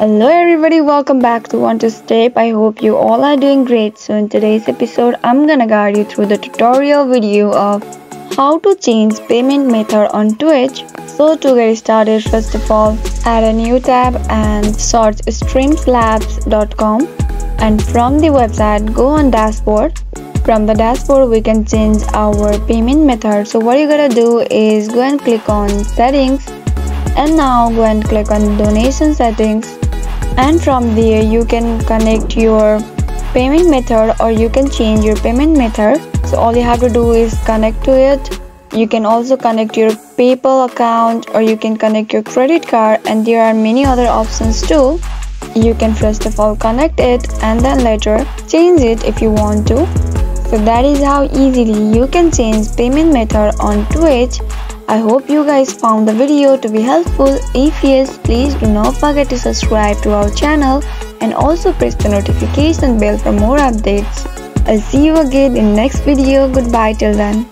Hello everybody, welcome back to One2Step. I hope you all are doing great. So in today's episode, I'm gonna guide you through the tutorial video of how to change payment method on Twitch. So to get started, first of all, add a new tab and search streamlabs.com and from the website, go on dashboard. From the dashboard, we can change our payment method. So what you gotta do is go and click on settings and now go and click on donation settings and from there you can connect your payment method or you can change your payment method. So all you have to do is connect to it. You can also connect your paypal account or you can connect your credit card. And there are many other options too. You can first of all connect it and then later change it if you want to. So that is how easily you can change payment method on twitch I hope you guys found the video to be helpful. If yes, please do not forget to subscribe to our channel and also press the notification bell for more updates. I'll see you again in next video. Goodbye till then.